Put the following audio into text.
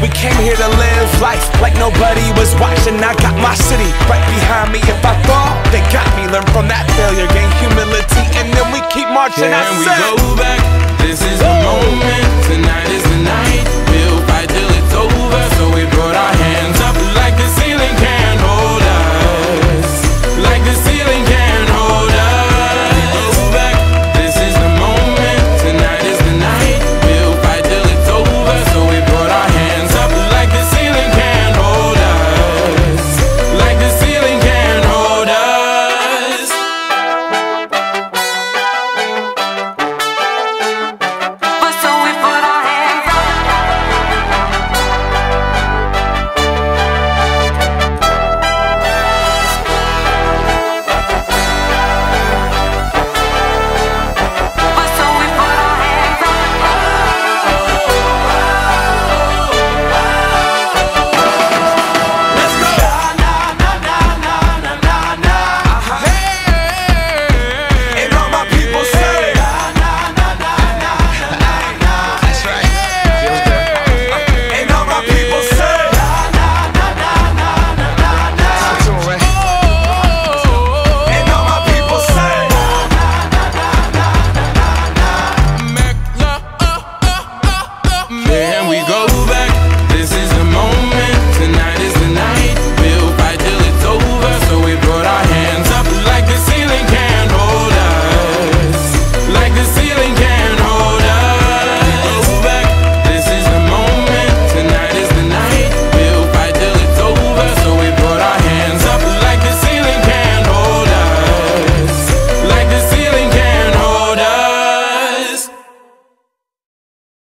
We came here to live life like nobody was watching. I got my city right behind me. If I fall, they got me. Learn from that failure, gain humility, and then we keep marching. I Can we said, go